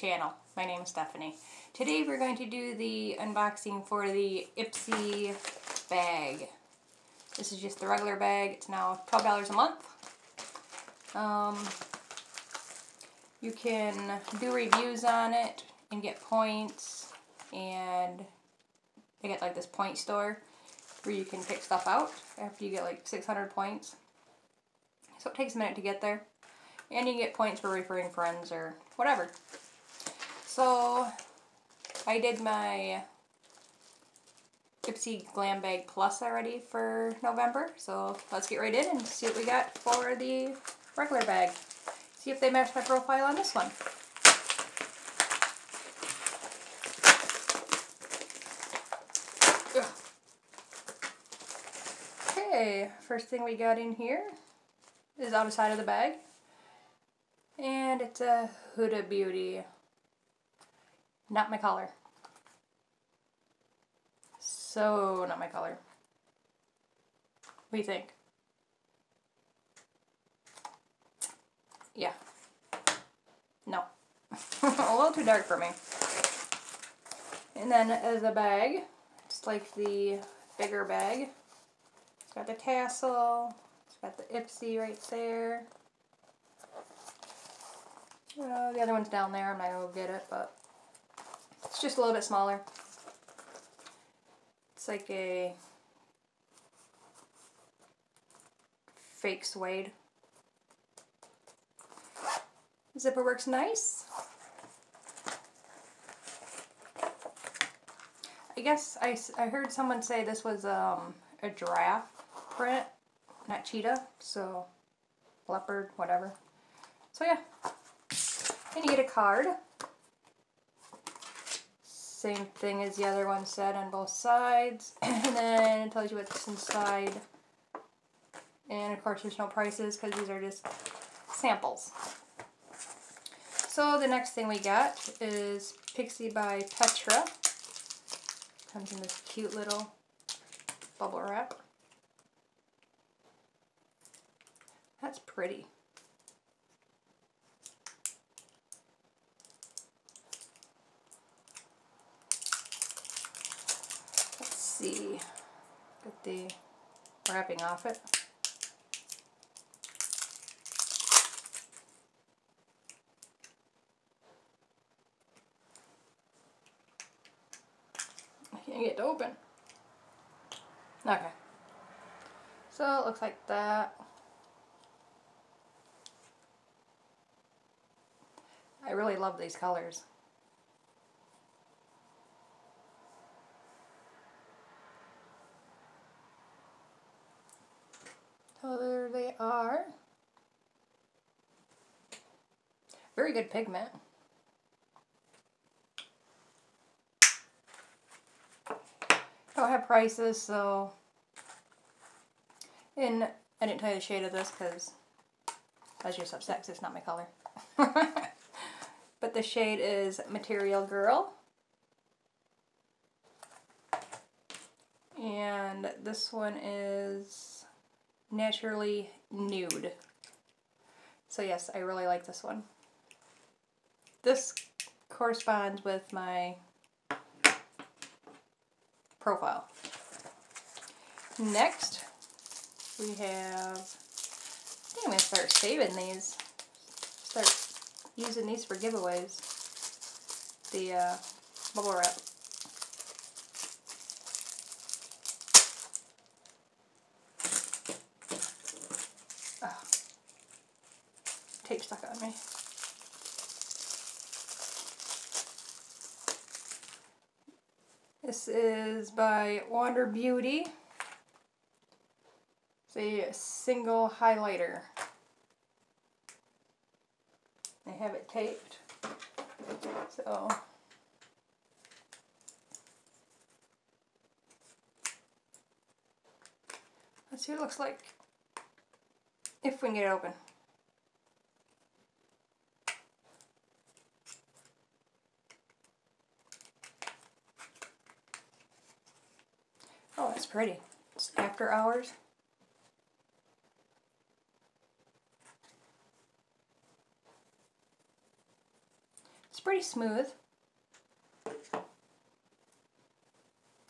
channel. My name is Stephanie. Today we're going to do the unboxing for the Ipsy bag. This is just the regular bag. It's now $12 a month. Um, you can do reviews on it and get points and they get like this point store where you can pick stuff out after you get like 600 points. So it takes a minute to get there. And you get points for referring friends or whatever. So I did my Ipsy Glam Bag Plus already for November. So let's get right in and see what we got for the regular bag. See if they match my profile on this one. Okay, first thing we got in here is out of side of the bag. And it's a Huda Beauty. Not my color. So not my color. What do you think? Yeah. No. a little too dark for me. And then as a bag, it's like the bigger bag. It's got the tassel. It's got the Ipsy right there. Uh, the other one's down there. I'm not going to get it, but it's just a little bit smaller. It's like a fake suede. Zipper works nice. I guess I, I heard someone say this was um, a giraffe print, not cheetah, so leopard, whatever. So yeah, and you get a card. Same thing as the other one said on both sides. and then it tells you what's inside. And of course there's no prices because these are just samples. So the next thing we got is Pixi by Petra. Comes in this cute little bubble wrap. That's pretty. See. Get the wrapping off it. I can't get it open. Okay. So it looks like that. I really love these colors. There they are. Very good pigment. Don't have prices, so... And I didn't tell you the shade of this because was just upset it's not my color. but the shade is Material Girl. And this one is Naturally Nude. So yes, I really like this one. This corresponds with my profile. Next, we have, I think I'm going to start saving these, start using these for giveaways. The uh, bubble wrap. This is by Wander Beauty. It's a single highlighter. I have it taped. So let's see what it looks like if we can get it open. Pretty. It's after hours. It's pretty. smooth.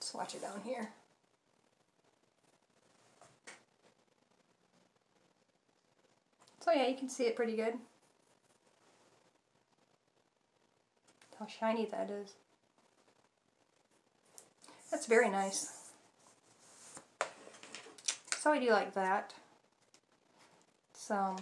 Swatch it down here. So yeah, you can see it pretty good. How shiny that is. That's very nice. I do like that. So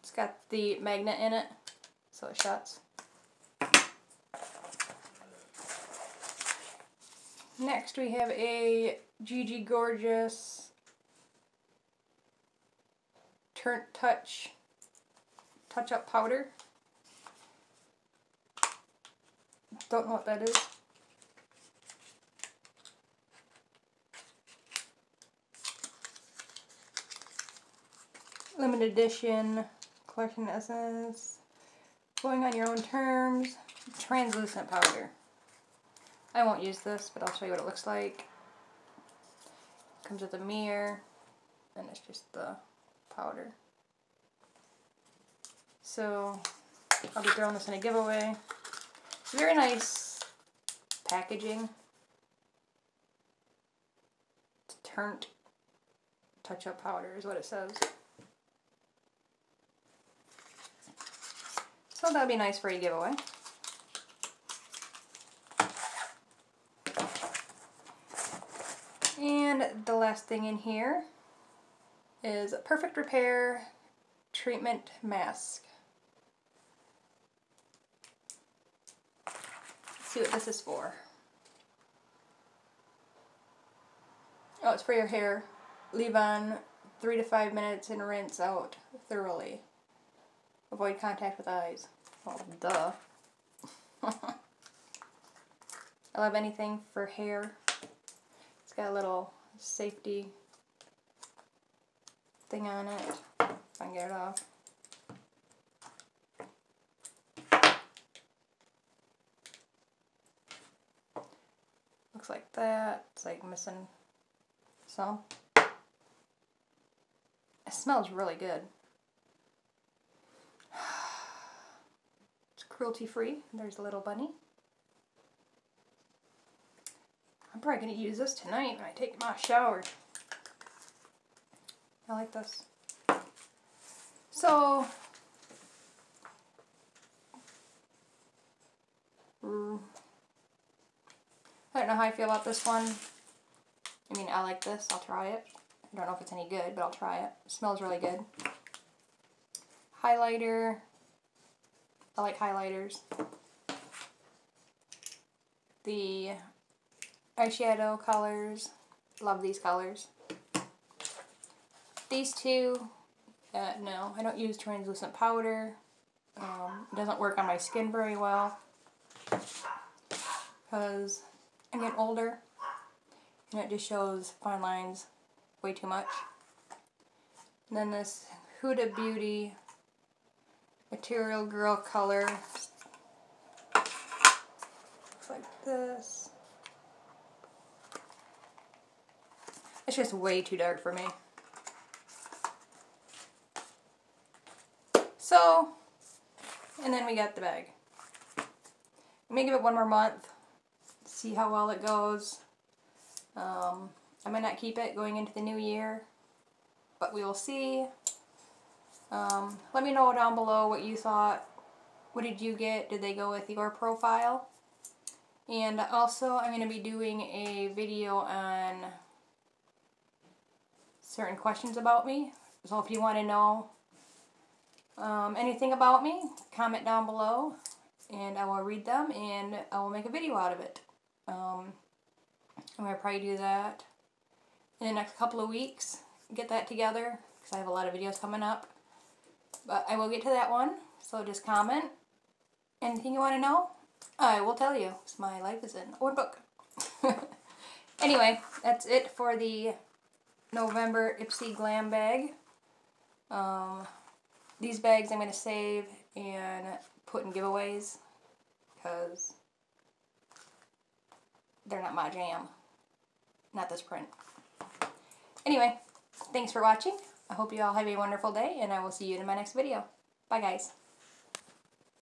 it's got the magnet in it, so it shuts. Next we have a Gigi Gorgeous Turn Touch Touch Up Powder. Don't know what that is. Limited edition collection essence. Going on your own terms. Translucent powder. I won't use this, but I'll show you what it looks like. Comes with a mirror, and it's just the powder. So, I'll be throwing this in a giveaway. Very nice packaging. It's touch-up powder is what it says. So that'd be nice for a giveaway. And the last thing in here is a Perfect Repair Treatment Mask. Let's see what this is for. Oh, it's for your hair. Leave on three to five minutes and rinse out thoroughly. Avoid contact with eyes. Well, duh. I love anything for hair. It's got a little safety thing on it. If I can get it off. Looks like that. It's like missing some. It smells really good. Cruelty free. There's a little bunny. I'm probably going to use this tonight when I take my shower. I like this. So, mm, I don't know how I feel about this one. I mean, I like this. I'll try it. I don't know if it's any good, but I'll try it. it smells really good. Highlighter. I like highlighters. The eyeshadow colors. Love these colors. These two, uh, no, I don't use translucent powder. Um, it doesn't work on my skin very well because I'm getting older and it just shows fine lines way too much. And then this Huda Beauty Material Girl color. Looks like this. It's just way too dark for me. So, and then we got the bag. I'm going to give it one more month, see how well it goes. Um, I might not keep it going into the new year, but we will see. Um, let me know down below what you thought. What did you get? Did they go with your profile? And also, I'm going to be doing a video on certain questions about me. So if you want to know um, anything about me, comment down below and I will read them and I will make a video out of it. Um, I'm going to probably do that in the next couple of weeks. Get that together because I have a lot of videos coming up. But I will get to that one, so just comment. Anything you want to know, I will tell you. my life is in a book. anyway, that's it for the November Ipsy Glam bag. Um, these bags I'm going to save and put in giveaways because they're not my jam. Not this print. Anyway, thanks for watching. I hope you all have a wonderful day and I will see you in my next video. Bye guys.